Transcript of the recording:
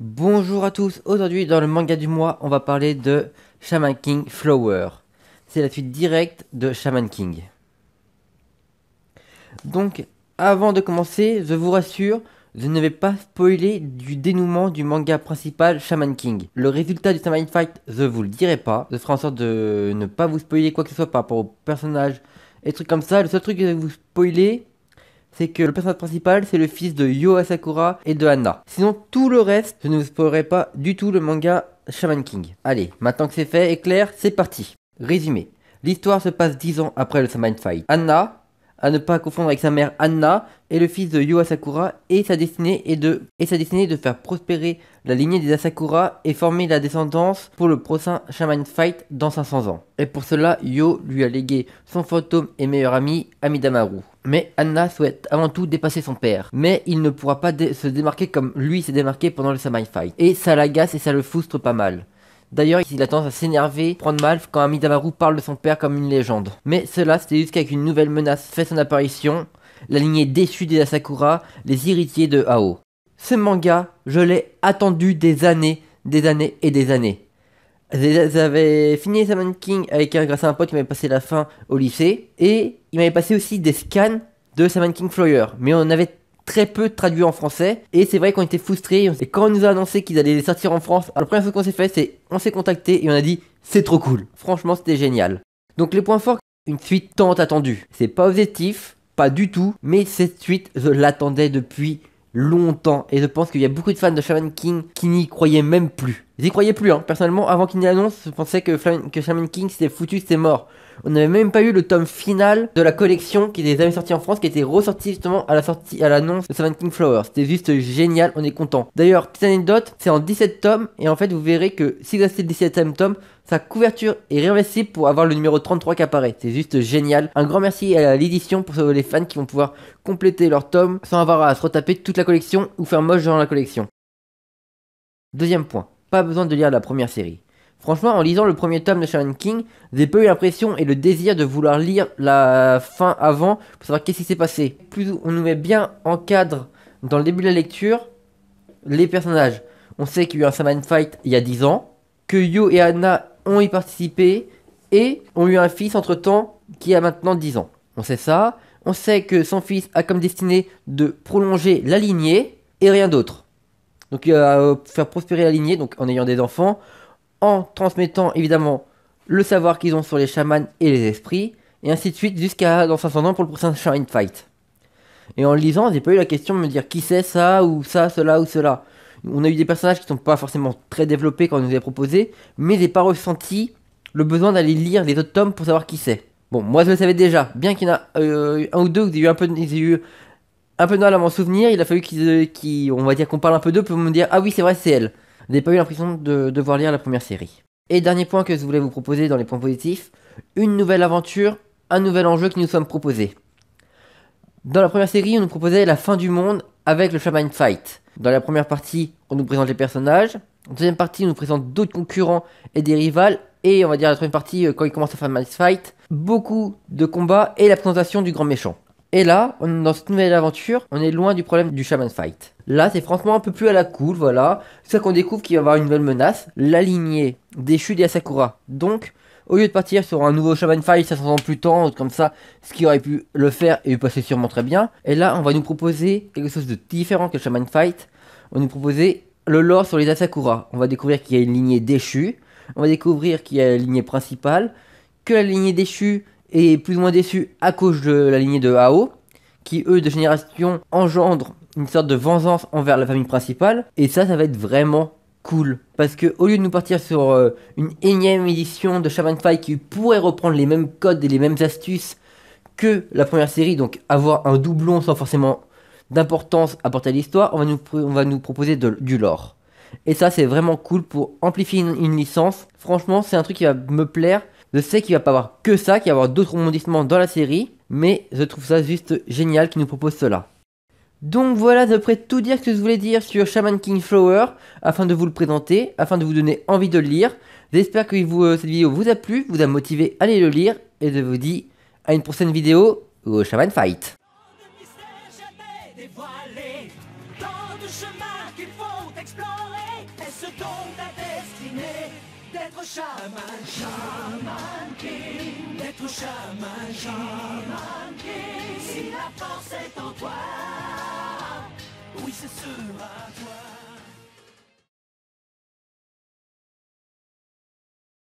Bonjour à tous, aujourd'hui dans le manga du mois, on va parler de Shaman King Flower. C'est la suite directe de Shaman King. Donc, avant de commencer, je vous rassure, je ne vais pas spoiler du dénouement du manga principal Shaman King. Le résultat du Shaman Fight, je vous le dirai pas. Je ferai en sorte de ne pas vous spoiler quoi que ce soit par rapport au personnage et trucs comme ça. Le seul truc que je vais vous spoiler, c'est que le personnage principal, c'est le fils de Yo Asakura et de Anna. Sinon, tout le reste, je ne vous spoilerai pas du tout le manga Shaman King. Allez, maintenant que c'est fait et clair, c'est parti. Résumé. L'histoire se passe 10 ans après le Shaman Fight. Anna, à ne pas confondre avec sa mère Anna, est le fils de Yo Asakura et sa destinée est de, et sa destinée de faire prospérer la lignée des Asakura et former la descendance pour le prochain Shaman Fight dans 500 ans. Et pour cela, Yo lui a légué son fantôme et meilleur ami, Amidamaru. Mais Anna souhaite avant tout dépasser son père. Mais il ne pourra pas se démarquer comme lui s'est démarqué pendant le Shaman Fight. Et ça l'agace et ça le frustre pas mal. D'ailleurs, il a tendance à s'énerver, prendre mal quand Amidamaru parle de son père comme une légende. Mais cela, c'était juste qu'avec une nouvelle menace fait son apparition, la lignée déchue des Asakura, les héritiers de Ao. Ce manga, je l'ai attendu des années, des années et des années. J'avais fini Shaman King avec un, grâce à un pote qui m'avait passé la fin au lycée, et il m'avait passé aussi des scans de Shaman King Flower, mais on avait très peu traduit en français. Et c'est vrai qu'on était frustrés. Et quand on nous a annoncé qu'ils allaient les sortir en France, la première chose qu'on s'est fait, c'est on s'est contacté et on a dit c'est trop cool. Franchement, c'était génial. Donc les points forts, une suite tant attendue. C'est pas objectif, pas du tout, mais cette suite, je l'attendais depuis longtemps. Et je pense qu'il y a beaucoup de fans de Shaman King qui n'y croyaient même plus. Ils y croyaient plus, hein. Personnellement, avant qu'il n'y annonce, je pensais que, que Shaman King c'était foutu, c'était mort. On n'avait même pas eu le tome final de la collection qui était jamais sorti en France, qui était ressorti justement à la sortie, à l'annonce de Seven King Flower. C'était juste génial, on est content. D'ailleurs, petite anecdote, c'est en 17 tomes, et en fait, vous verrez que si vous achetez le 17ème tome, sa couverture est réinvestible pour avoir le numéro 33 qui apparaît. C'est juste génial. Un grand merci à l'édition pour les fans qui vont pouvoir compléter leur tome sans avoir à se retaper toute la collection ou faire moche dans la collection. Deuxième point, pas besoin de lire la première série. Franchement, en lisant le premier tome de Shaman King, j'ai pas eu l'impression et le désir de vouloir lire la fin avant pour savoir qu'est-ce qui s'est passé. Plus on nous met bien en cadre dans le début de la lecture les personnages. On sait qu'il y a eu un Shaman Fight il y a 10 ans, que Yo et Anna ont y participé et ont eu un fils entre temps qui a maintenant 10 ans. On sait ça. On sait que son fils a comme destinée de prolonger la lignée et rien d'autre. Donc va faire prospérer la lignée, donc en ayant des enfants en transmettant évidemment le savoir qu'ils ont sur les chamans et les esprits, et ainsi de suite jusqu'à dans 500 ans pour le prochain Shaman Fight. Et en le lisant, j'ai pas eu la question de me dire qui c'est ça, ou ça, cela, ou cela. On a eu des personnages qui sont pas forcément très développés quand on nous a proposé, mais j'ai pas ressenti le besoin d'aller lire les autres tomes pour savoir qui c'est. Bon, moi je le savais déjà, bien qu'il y en a euh, un ou deux où j'ai eu un peu, eu un peu de mal à m'en souvenir, il a fallu dire qu'on parle un peu d'eux pour me dire ah oui c'est vrai c'est elle n'avez pas eu l'impression de devoir lire la première série. Et dernier point que je voulais vous proposer dans les points positifs, une nouvelle aventure, un nouvel enjeu qui nous sommes proposés. Dans la première série, on nous proposait la fin du monde avec le Shaman Fight. Dans la première partie, on nous présente les personnages. En deuxième partie, on nous présente d'autres concurrents et des rivales. Et on va dire la troisième partie, euh, quand il commence à faire Fight, beaucoup de combats et la présentation du grand méchant. Et là, dans cette nouvelle aventure, on est loin du problème du Shaman Fight. Là, c'est franchement un peu plus à la cool, voilà. C'est qu'on découvre qu'il va y avoir une nouvelle menace, la lignée déchue des Asakura. Donc, au lieu de partir sur un nouveau Shaman Fight 500 ans plus tard, comme ça, ce qui aurait pu le faire et passer sûrement très bien. Et là, on va nous proposer quelque chose de différent que le Shaman Fight. On va nous proposer le lore sur les Asakura. On va découvrir qu'il y a une lignée déchue. On va découvrir qu'il y a la lignée principale. Que la lignée déchue est plus ou moins déçue à cause de la lignée de Ao. Qui, eux, de génération, engendrent une sorte de vengeance envers la famille principale. Et ça, ça va être vraiment cool. Parce que au lieu de nous partir sur euh, une énième édition de Shaman Fight qui pourrait reprendre les mêmes codes et les mêmes astuces que la première série, donc avoir un doublon sans forcément d'importance apporter à l'histoire, on va nous proposer du lore. Et ça, c'est vraiment cool pour amplifier une, licence. Franchement, c'est un truc qui va me plaire. Je sais qu'il va pas avoir que ça, qu'il va y avoir d'autres rebondissements dans la série, mais je trouve ça juste génial qu'il nous propose cela. Donc voilà de près tout dire ce que je voulais dire sur Shaman King Flower afin de vous le présenter, afin de vous donner envie de le lire. J'espère que euh, cette vidéo vous a plu, vous a motivé à aller le lire et je vous dis à une prochaine vidéo au Shaman Fight. D'être chaman, chaman king, d'être chaman, chaman king. Si la force est en toi, oui, ce sera toi.